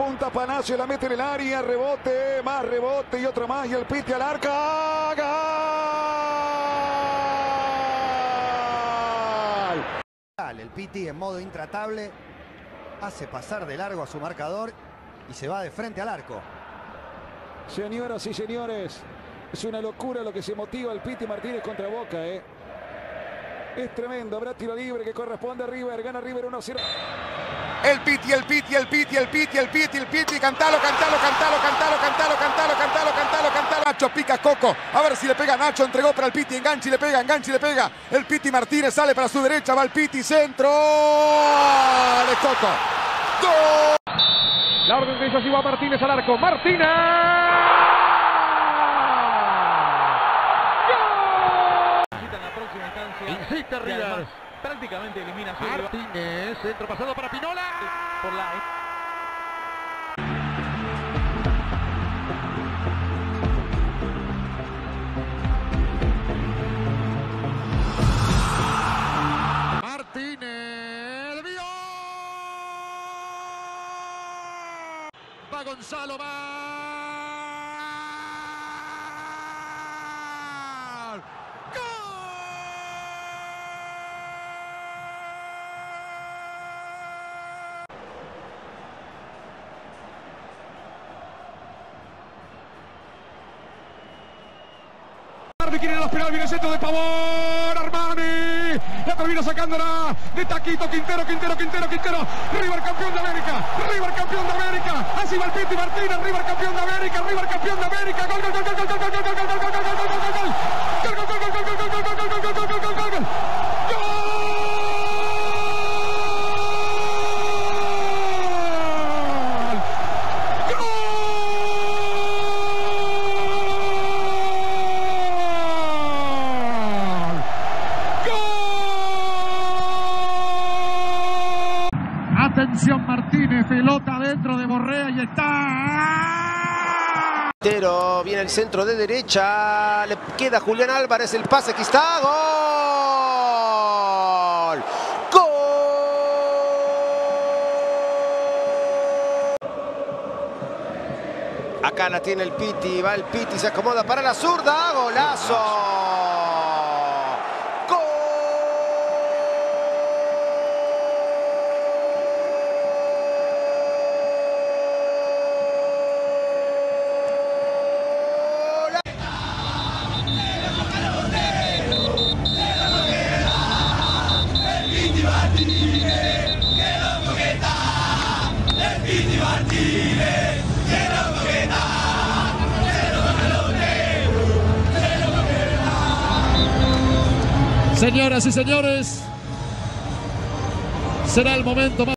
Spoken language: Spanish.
levanta Palacio, la mete en el área, rebote, más rebote y otro más y el piti al arca. ¡Gol! El Piti en modo intratable hace pasar de largo a su marcador y se va de frente al arco. Señoras y señores, es una locura lo que se motiva el Piti Martínez contra Boca, ¿eh? Es tremendo, habrá tiro libre que corresponde a River, gana River 1-0. El Piti, el Piti, el Piti, el Piti, el Piti, el Piti, cantalo, cantalo, cantalo, cantalo, cantalo, cantalo, cantalo, cantalo, cantalo. Nacho pica Coco, a ver si le pega Nacho, entregó para el Piti, enganche y le pega, enganche y le pega. El Piti Martínez sale para su derecha, va el Piti, centro. De Coco. ¡Gol! La orden de así va Martínez al arco. ¡Martínez! Insiste River. Prácticamente elimina a Martínez, centro pasado para Pinola. Por la... Martínez. ¡Vio! Va Gonzalo, va. Armani quiere los penales, viene el centro de Pavón, Armani, la termina sacándola de Taquito, Quintero, Quintero, Quintero, Quintero, River campeón de América, River campeón de América, así va el Piti Martínez, River campeón de América, River campeón de América, gol, gol, gol. gol. Martínez, pelota dentro de Borrea y está. Pero viene el centro de derecha, le queda Julián Álvarez, el pase aquí está, gol. Gol. Acá la tiene el Piti, va el Piti, se acomoda para la zurda, golazo. Señoras y señores, será el momento más...